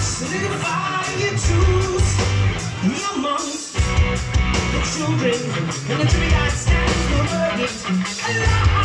Solidify your truths amongst the children and the tree that stands for verdict.